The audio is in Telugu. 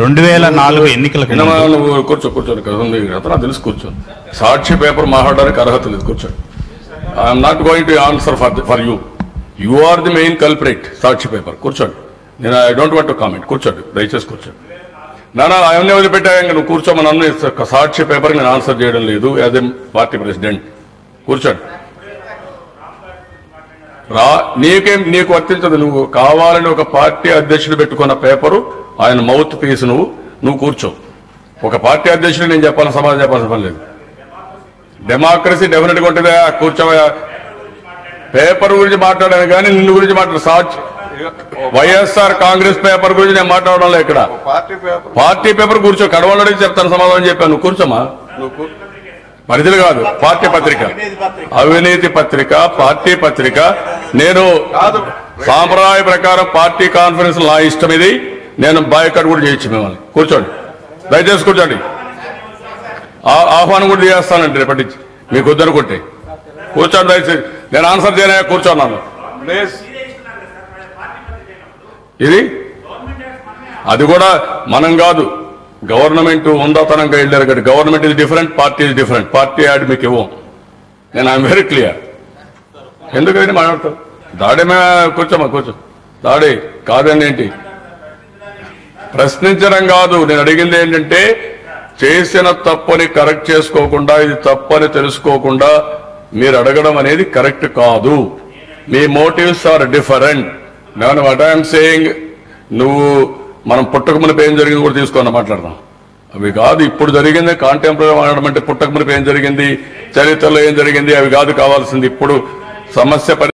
రెండు వేల నాలుగు ఎన్నికలకు కూర్చో కూర్చోండి కదా ఉంది అతను తెలుసు కూర్చో. సాక్షి పేపర్ మాట్లాడడానికి అర్హత లేదు కూర్చోండి I'm not going to answer for for you you are the main culprit Sakshi paper. కూర్చోండి. నేను I don't want to comment కూర్చోండి. దయచేసి కూర్చోండి. నానా అవన్నీ వదిలిపెట్టా ఇంకా నువ్వు కూర్చోమని అన్న సాక్షి పేపర్ నేను ఆన్సర్ చేయడం లేదు. As a party president. కూర్చోండి. రా నీకేం నీకు వర్తించదు. నువ్వు కావాలని ఒక పార్టీ అధ్యక్షుడు పెట్టుకున్న పేపరు ఆయన మౌత్ పీస్ నువ్వు నువ్వు కూర్చో. ఒక పార్టీ అధ్యక్షుడు నేను చెప్పాలని సమాధానం చెప్పాల్సిన పని లేదు. డెమోక్రసీ డెఫినెట్గా ఉంటుందా? కూర్చోవా పేపర్ గురించి మాట్లాడాను కానీ నిన్ను గురించి మాట్లాడు. సాక్షి వైఎస్ఆర్ కాంగ్రెస్ పేపర్ గురించి నేను మాట్లాడడం లేదు ఇక్కడ. Party paper. కూర్చో. కడవలడికి చెప్తాను సమాధానం చెప్పాను. నువ్వు కూర్చోమా? పరిధిలు కాదు పార్టీ పత్రిక. అవినీతి పత్రిక పార్టీ పత్రిక నేను సాంప్రదాయ ప్రకారం పార్టీ కాన్ఫరెన్స్ నా ఇష్టం ఇది. నేను బాయ్కట్ కూడా చేయొచ్చు మిమ్మల్ని. కూర్చోండి. దయచేసి కూర్చోండి. ఆహ్వానం కూడా చేస్తానండి రేపటి నుంచి. మీకు వద్దనుకుంటే కూర్చోండి దయచేసి. నేను ఆన్సర్ చేయలే కూర్చోన్నాను ఇది? అది కూడా మనం కాదు. గవర్నమెంట్ ఉందాతనంగా వెళ్ళారు కదా గవర్నమెంట్ ఇది డిఫరెంట్ పార్టీ ఇది డిఫరెంట్ పార్టీ యాడ్ మీకు ఇవ్వం. నేను ఐఎమ్ వెరీ క్లియర్ ఎందుకని మాట్లాడతావు? దాడి కూర్చోమ్మా కూర్చోమా కూర్చో. దాడి కాదండి ఏంటి? ప్రశ్నించడం కాదు. నేను అడిగింది ఏంటంటే చేసిన తప్పని కరెక్ట్ చేసుకోకుండా ఇది తప్పని తెలుసుకోకుండా మీరు అడగడం అనేది కరెక్ట్ కాదు. మీ మోటివ్స్ ఆర్ డిఫరెంట్ నేను వాట్ ఐఎమ్ సేయింగ్ నువ్వు మనం పుట్టక మునిపి ఏం జరిగింది కూడా తీసుకొని మాట్లాడదాం. అవి కాదు ఇప్పుడు జరిగింది కాంటెంపరీ మాట్లాడడం అంటే పుట్టక మునిపి ఏం జరిగింది చరిత్రలో ఏం జరిగింది అవి కాదు కావాల్సింది. ఇప్పుడు समस्या पर